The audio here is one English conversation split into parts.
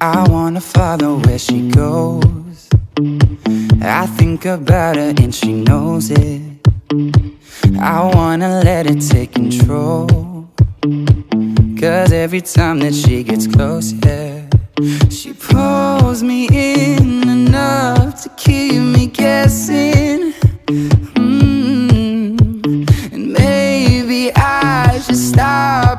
I wanna follow where she goes. I think about her and she knows it. I wanna let it take control. Cause every time that she gets close, yeah, she pulls me in enough to keep me guessing.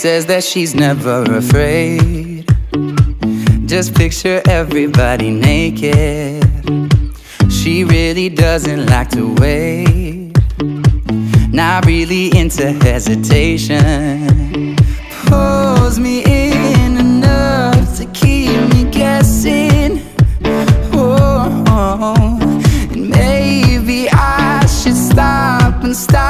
says that she's never afraid. Just picture everybody naked. She really doesn't like to wait. Not really into hesitation. Pulls me in enough to keep me guessing. Oh, and maybe I should stop and start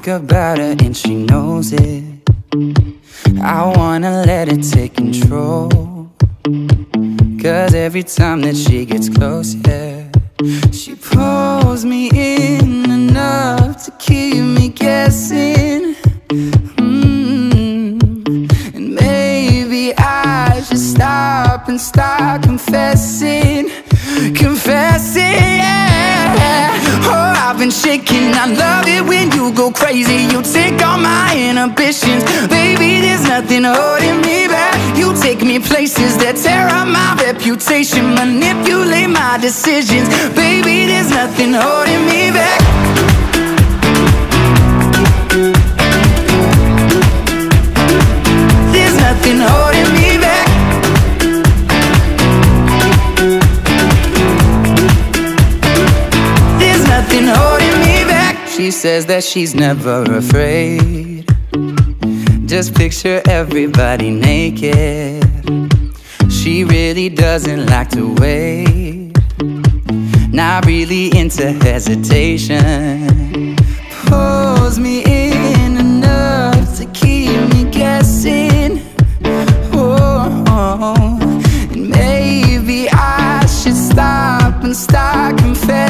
Think about her and she knows it. I wanna let it take control. Cause every time that she gets close, yeah, she pulls me in enough to keep me guessing. Mm. And maybe I should stop and start confessing, confessing. Shaking. I love it when you go crazy. You take all my inhibitions, baby. There's nothing holding me back. You take me places that tear up my reputation, manipulate my decisions, baby. There's nothing holding me says that she's never afraid. Just picture everybody naked. She really doesn't like to wait. Not really into hesitation. Pulls me in enough to keep me guessing. Oh, and maybe I should stop and start confessing,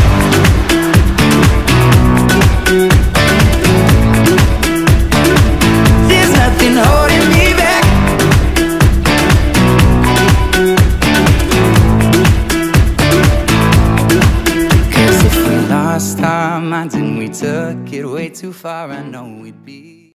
Our minds and we took it way too far. I know we'd be